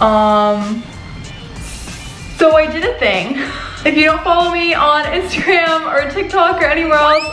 Um, so I did a thing. If you don't follow me on Instagram or TikTok or anywhere else,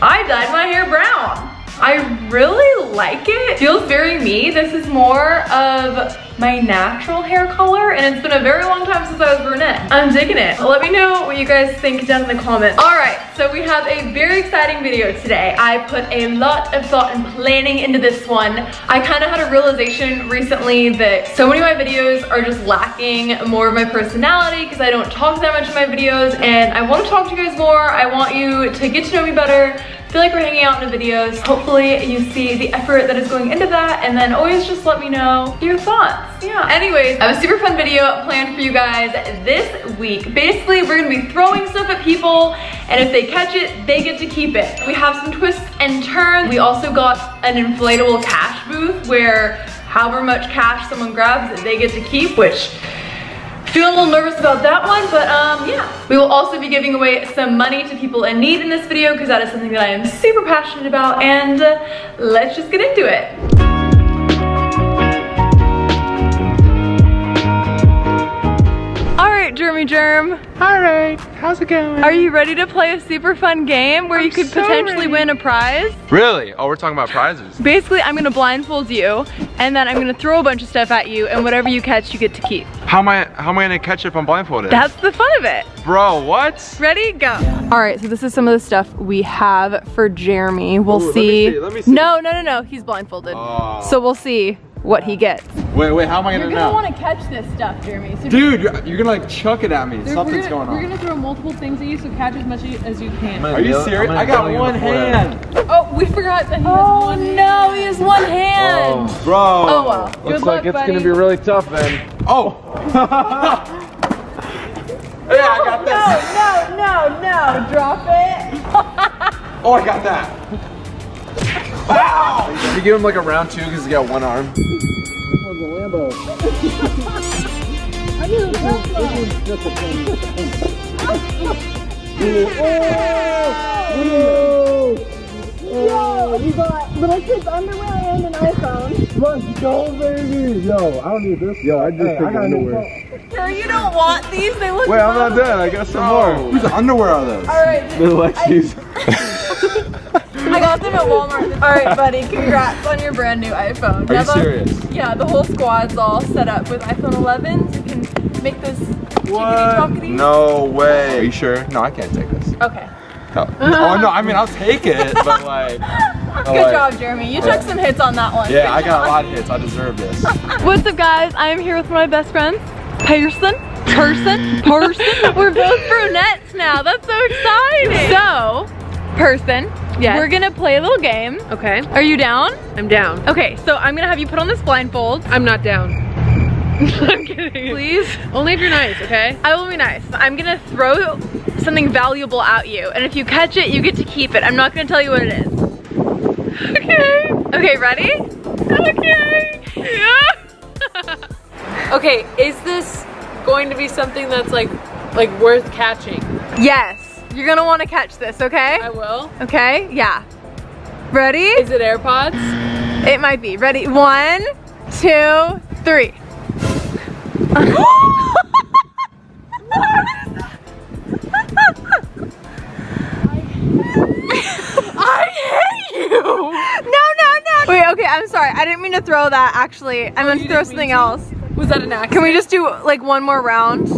I dyed my hair brown. I really like it. Feels very me. This is more of my natural hair color and it's been a very long time since I was brunette. I'm digging it. Let me know what you guys think down in the comments. All right, so we have a very exciting video today. I put a lot of thought and planning into this one. I kind of had a realization recently that so many of my videos are just lacking more of my personality because I don't talk that much in my videos and I want to talk to you guys more. I want you to get to know me better feel like we're hanging out in the videos. Hopefully you see the effort that is going into that and then always just let me know your thoughts. Yeah. Anyways, I have a super fun video planned for you guys this week. Basically, we're gonna be throwing stuff at people and if they catch it, they get to keep it. We have some twists and turns. We also got an inflatable cash booth where however much cash someone grabs, they get to keep, which Feeling a little nervous about that one, but um, yeah. We will also be giving away some money to people in need in this video because that is something that I am super passionate about and uh, let's just get into it. Germ. All right, how's it going? Are you ready to play a super fun game where I'm you could so potentially ready. win a prize? Really? Oh, we're talking about prizes. Basically, I'm gonna blindfold you and then I'm gonna throw a bunch of stuff at you and whatever you catch, you get to keep. How am I, how am I gonna catch it if I'm blindfolded? That's the fun of it. Bro, what? Ready, go. All right, so this is some of the stuff we have for Jeremy. We'll Ooh, see. Let me see. Let me see. No, no, no, no, he's blindfolded. Oh. So we'll see what he gets. Wait, wait, how am I gonna You're gonna want to catch this stuff, Jeremy. So Dude, you're, you're, gonna like chuck it at me. Something's gonna, going on. We're gonna throw multiple things at you, so catch as much as you can. Are you serious? I got one hand. Oh, we forgot that he oh, has one hand. no, he has one hand. Oh, bro. Oh, well. Looks Good like luck, it's buddy. gonna be really tough then. Oh. yeah, I got this. No, no, no, no. Drop it. oh, I got that. Wow! Should we give him like a round two because he got one arm? This one's a Lambo. I knew this one's just a oh! Yo, you got little kid's underwear and an iPhone. Let's go, baby! Yo, I don't need this. Yo, I just hey, I got underwear. Sure, you don't want these? They look Wait, I'm not done. I got some oh. more. Whose underwear are those? All right. Little Lexi's. I got them at Walmart. All right, buddy, congrats on your brand new iPhone. Are now you serious? yeah, the whole squad's all set up with iPhone 11s. You can make this what? No way. Are you sure? No, I can't take this. Okay. No. oh no, I mean I'll take it, but like. Oh, Good like, job, Jeremy. You took some hits on that one. Yeah, Good I got a lot of hits. I deserve this. What's up, guys? I am here with my best friends, Pierson. Person, person. We're both brunettes now. That's so exciting. So, person, Yes. We're gonna play a little game. Okay. Are you down? I'm down. Okay, so I'm gonna have you put on this blindfold. I'm not down. I'm kidding. Please? Only if you're nice, okay? I will be nice. I'm gonna throw something valuable at you, and if you catch it, you get to keep it. I'm not gonna tell you what it is. Okay. Okay, ready? Okay. Yeah. okay, is this going to be something that's like, like worth catching? Yes. You're gonna wanna catch this, okay? I will. Okay, yeah. Ready? Is it AirPods? It might be. Ready? One, two, three. I hate you! No, no, no! Wait, okay, I'm sorry. I didn't mean to throw that, actually. I oh, meant to throw something else. Was that an accident? Can we just do, like, one more round?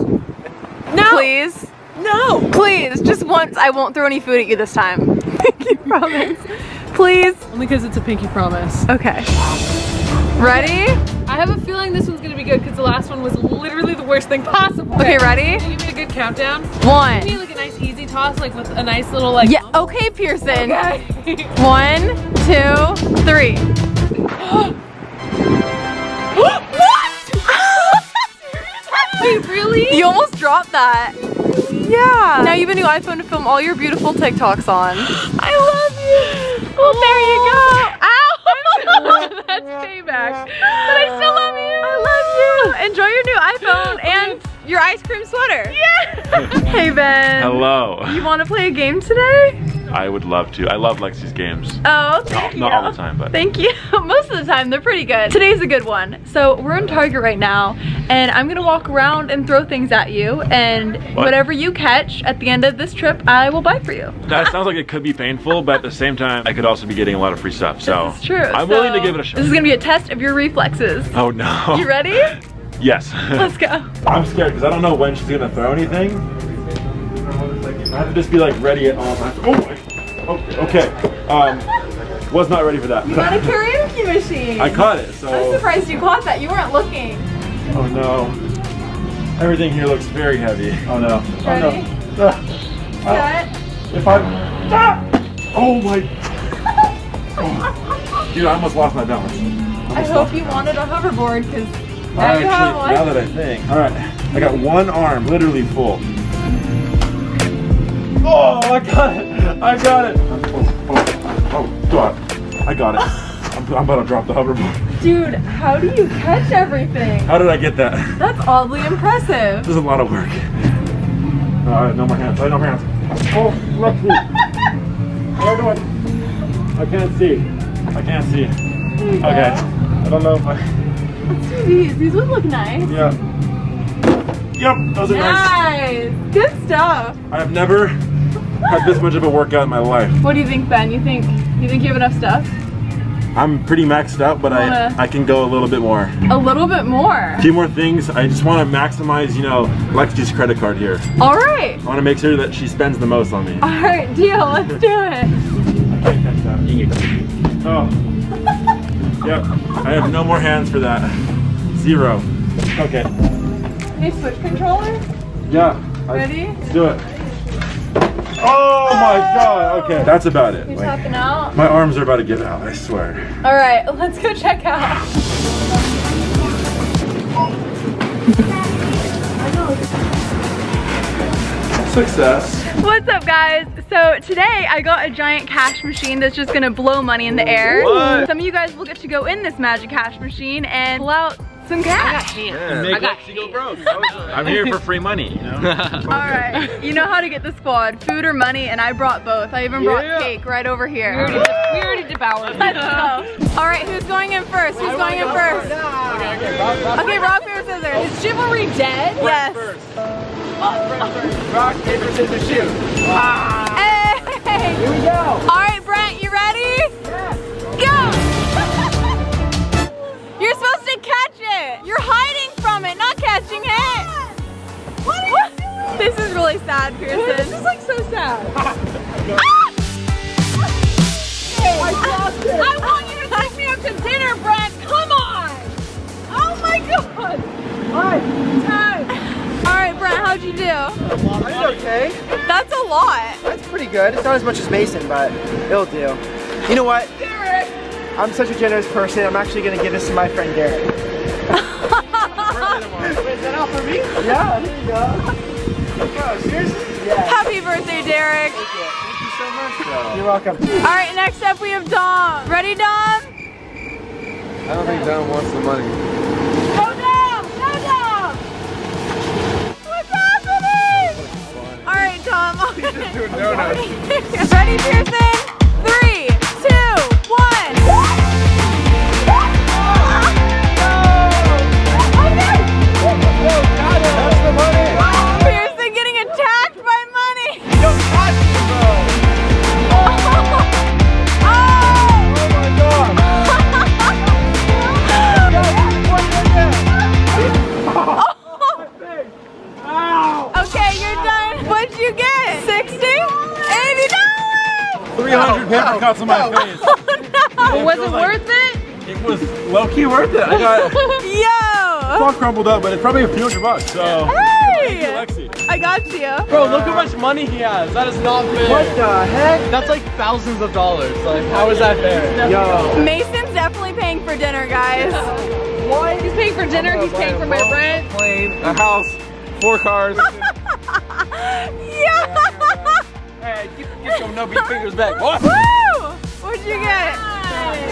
No! Please? No! Please, just once. I won't throw any food at you this time. pinky promise. Please. Only because it's a pinky promise. Okay. Ready? I have a feeling this one's gonna be good because the last one was literally the worst thing possible. Okay, ready? Can you give me a good countdown? One. Give me like a nice easy toss, like with a nice little like. Yeah. Okay, Pierson. Okay. One, two, three. what? Wait, really? You almost dropped that. Yeah. Now you have a new iPhone to film all your beautiful TikToks on. I love you. Well, oh. there you go. Ow! That's payback. But I still love you. I love you. Enjoy your new iPhone and your ice cream sweater. Yeah. hey, Ben. Hello. You want to play a game today? I would love to. I love Lexi's games. Oh, thank you. Not all the time, but. Thank you. Most of the time, they're pretty good. Today's a good one. So we're in Target right now, and I'm gonna walk around and throw things at you, and What? whatever you catch at the end of this trip, I will buy for you. That sounds like it could be painful, but at the same time, I could also be getting a lot of free stuff. So It's true. I'm willing to give it a shot. This is gonna be a test of your reflexes. oh no. You ready? Yes. Let's go. I'm scared because I don't know when she's gonna throw anything. I have to just be like ready at all times. Oh, my- oh, okay. Um, was not ready for that. You got a karaoke machine. I caught it. I'm surprised you caught that. You weren't looking. Oh no. Everything here looks very heavy. Oh no. Ready? Oh no. Ah. Set. If I. Ah! Oh my. Oh. Dude, I almost lost my balance. I hope you wanted a hoverboard because now Actually, now that I think. All right, I got one arm literally full. Oh, I got it! I got it! Oh, oh, oh, God. I got it. I'm, I'm about to drop the hoverboard. Dude, how do you catch everything? How did I get that? That's oddly impressive. This is a lot of work. All right, no more hands. I no more hands. Oh, Lexi. Where do I? I can't see. I can't see. Okay. I don't know if I. Let's do these. These would look nice. Yeah. Yep, those are nice. Nice. Good stuff. I have never had this much of a workout in my life. What do you think, Ben? You think you think you have enough stuff? I'm pretty maxed out, but I, I can go a little bit more. A little bit more. A few more things. I just want to maximize, you know, Lexi's credit card here. All right. I want to make sure that she spends the most on me. All right, deal. Let's do it. I can't catch that. Oh. Yep. I have no more hands for that. Zero. Okay. Hey, switch controller. Yeah. Ready? Let's do it. Oh, oh my god. Okay. That's about it. You're Like, tapping out. my arms are about to give out, I swear. All right, let's go check out. Success. What's up, guys? So today I got a giant cash machine that's just gonna blow money in the air. What? Some of you guys will get to go in this magic cash machine and pull out some cash. I got go broke. I'm here for free money, you know? All right, you know how to get the squad, food or money, and I brought both. I even brought Yeah. cake right over here. We already devoured Let's go. All right, who's going in first? Who's going in first? Okay, rock, paper, scissors. Is chivalry dead? Yes. Rock, paper, scissors, shoot. Hey! Here we go. All right, Brent, you ready? Go! You're supposed to catch it. You're hiding from it, not catching it. What? are you doing? This is really sad, Pierson. This is like so sad. Ah! I want you to take me out to dinner, Brent. Come on. Oh my God. Brent, how'd you do? I did okay. That's a lot. That's pretty good. It's not as much as Mason, but it'll do. You know what? I'm such a generous person. I'm actually gonna give this to my friend Derek. Is that out for me? Yeah, here you go. Oh, seriously? Yeah. Happy birthday, Derek. Thank you. Thank you so much. You're welcome. All right, next up we have Dom. Ready, Dom? I don't think Dom wants the money. All right, Dom. Doing donuts. Ready, Pierson? 300 paper cuts on my face. Oh, Was it worth it? It was low key worth it. I got it's Yo! all crumpled up, but it's probably a few hundred bucks. So, Hey! Lexi. I got you. Bro, look how much money he has. That is not fair. What the heck? That's like thousands of dollars. Like, how is that fair? Yo. Mason's definitely paying for dinner, guys. What? He's paying for dinner, he's paying for my rent. Plane, a house, four cars. Yeah! Hey, get, get your nubby fingers back. What? Woo! What'd you get?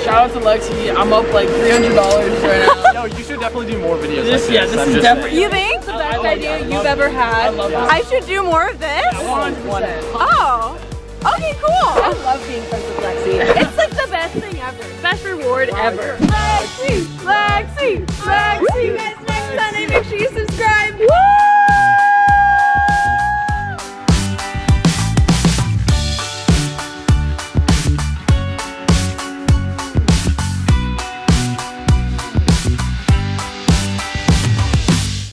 Shout out to Lexi. I'm up like $300 right now. no, you should definitely do more videos This- like yeah, this. this I'm is definitely- You think? The best oh, idea you've ever had. I should do more of this? 100%. Oh. Okay, cool. I love being friends with Lexi. It's like the best thing ever. Best reward ever. Lexi, Lexi.